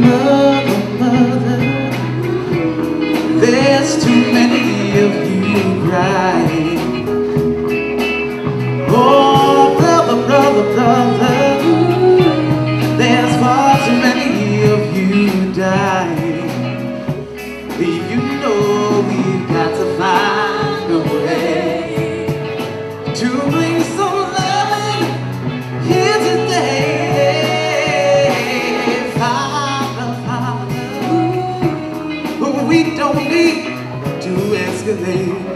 mother There's too many of you crying Oh, brother, brother, brother. delay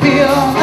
feel.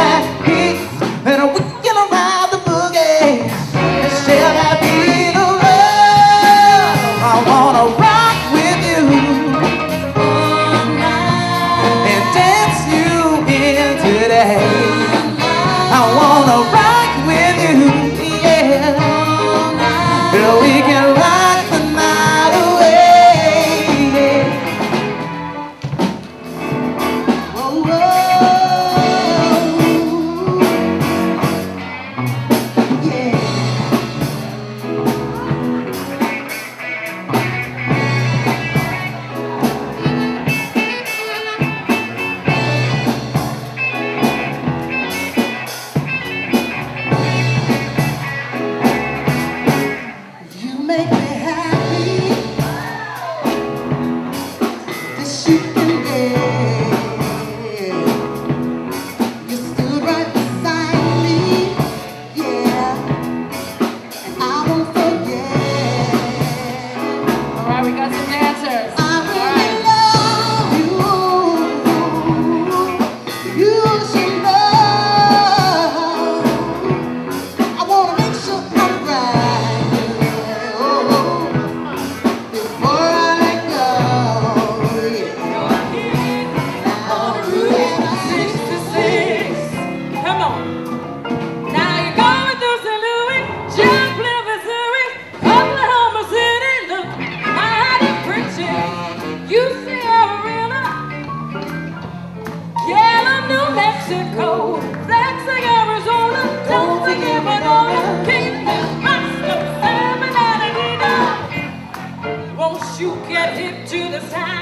to the side.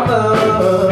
love.